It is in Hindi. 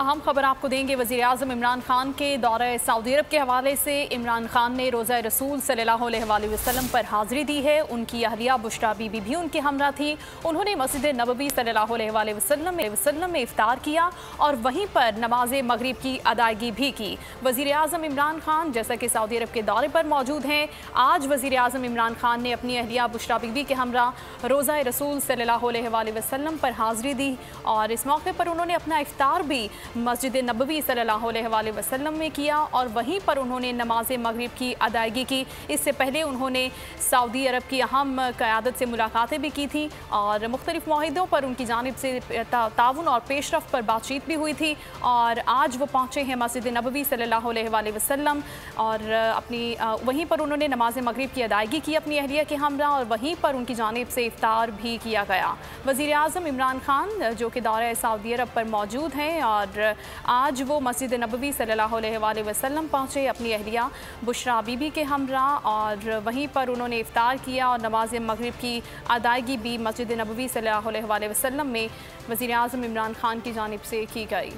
अहम खबर आपको देंगे वजी अजम इमरान खान के दौरे सऊदी अरब के हवाले से। इमरान खान ने रोज़ा रसूल सल्लल्लाहु वसलम पर हाज़िरी दी है। उनकी अहलिया बुशरा बीबी भी उनके हमरा थी। उन्होंने मस्जिद नबी सल्लल्लाहु अलैहि वसल्लम वसल्लम में इफ्तार किया और वहीं पर नमाज़ मगरब की अदायगी भी की। वज़ी अजम इमरान खान, जैसा कि सऊदी अरब के दौरे पर मौजूद हैं, आज वज़ी अजम इमरान खान ने अपनी अहलिया बुशरा बीबी के हमरा रोज़ा रसूल सल्लल्लाहु वसलम पर हाज़िरी दी और इस मौके पर उन्होंने अपना इफ्तार भी मस्जिद नबवी सल्लल्लाहु अलैहि वसल्लम में किया और वहीं पर उन्होंने नमाज़ मगरिब की अदायगी की। इससे पहले उन्होंने सऊदी अरब की अहम क़्यादत से मुलाकातें भी की थी और मुख्तलिफ़ माहों पर उनकी जानब से ताउन और पेशरफ पर बातचीत भी हुई थी और आज वो पहुँचे हैं मस्जिद नबवी अलैहि वसल्लम और अपनी वहीं पर उन्होंने नमाज़ मगरब की अदायगी की अपनी अहलिया के हमरा और वहीं पर उनकी जानब से इफ्तार भी किया गया। वज़ी अजम इमरान खान, जो कि दौरे सऊदी अरब पर मौजूद हैं और और आज वो मस्जिद नबवी अलैहि वसल्लम पहुँचे अपनी अहलिया बुशरा बीबी के हमरा और वहीं पर उन्होंने इफ़ार किया और नमाज़ मगरब की अदायगी भी मस्जिद नबवी सल्लल्लाहु अलैहि वसल्लम में वज़ी अजम इमरान खान की जानब से की गई।